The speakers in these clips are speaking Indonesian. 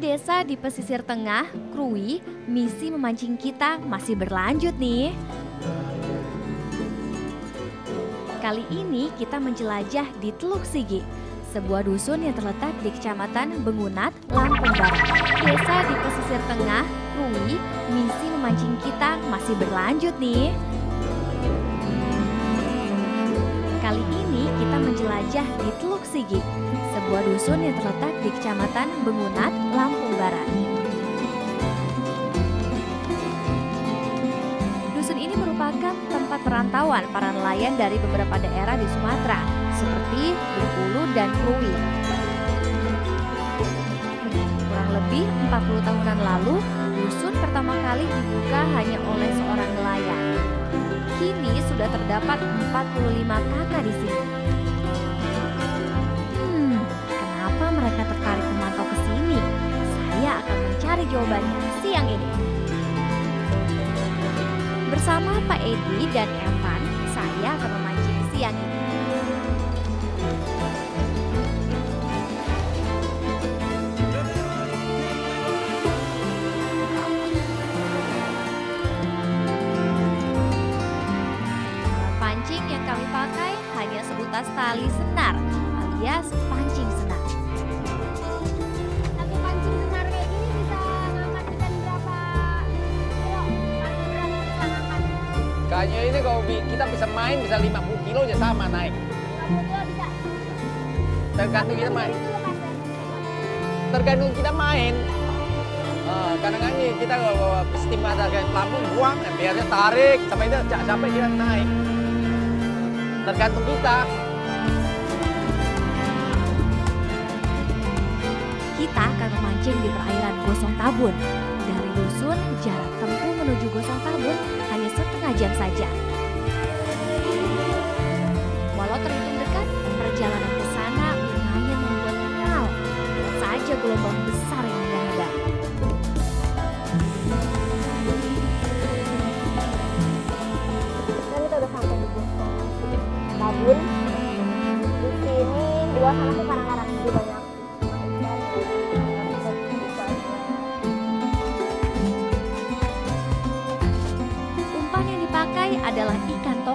Desa di pesisir tengah, Krui, misi memancing kita masih berlanjut nih. Kali ini kita menjelajah di Teluk Sigi, sebuah dusun yang terletak di Kecamatan Bengunat, Lampung Barat. Desa di pesisir tengah, Krui, misi memancing kita masih berlanjut nih. Kali ini kita menjelajah di Teluk Sigi, sebuah dusun yang terletak di Kecamatan Bengunat, Lampung Barat. Dusun ini merupakan tempat perantauan para nelayan dari beberapa daerah di Sumatera, seperti Bengkulu dan Krui. Kurang lebih 40 tahunan lalu, dusun pertama kali dibuka hanya oleh seorang nelayan. Kini sudah terdapat 45 kakak di sini. Hmm, mereka tertarik memantau ke sini? Saya akan mencari jawabannya siang ini. Bersama Pak Edi dan Evan, saya akan memancing siang ini. Pancing yang kami pakai hanya sebutas tali senar alias pancing senar. Kayaknya ini kalau kita bisa main bisa 50 kilo aja sama naik. 50 kilo bisa. Tergantung kita main. Itu. Tergantung kita main. Ah, kadang-kadang ini kita kalau steam ada kayak pelampung buang, ya biarnya tarik sampai dia sampai dia naik. Tergantung kita. Kita akan memancing di perairan Gosong Tabun. Dari dusun, jarak tempuh menuju Gosong Tabun hanya setengah jam saja. Walau terhitung dekat, perjalanan ke sana lumayan membuat kenal. Saja gelombang besar yang menghadap. Dan kita udah sampai di Tabun. Di sini dua sana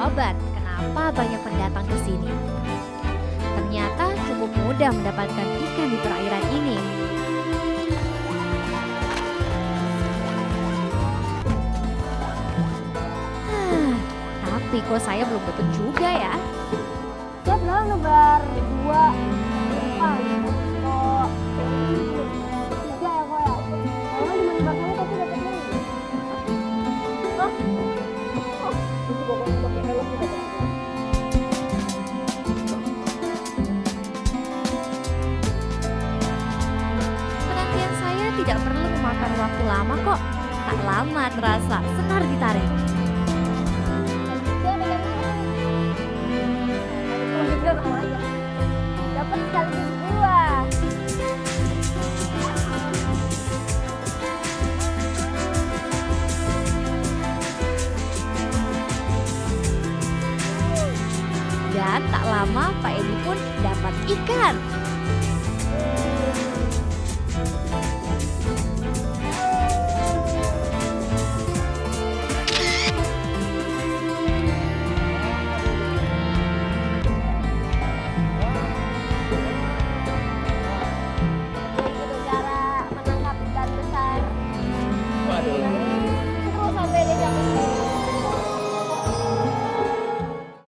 jawaban kenapa banyak pendatang ke sini. Ternyata cukup mudah mendapatkan ikan di perairan ini. Tapi kok saya belum dapat juga ya? Saya bilang nebar dua empat perlu memakan waktu lama kok. Tak lama terasa senar ditarik. dapat sekaligus dua Dan tak lama Pak Edi pun dapat ikan.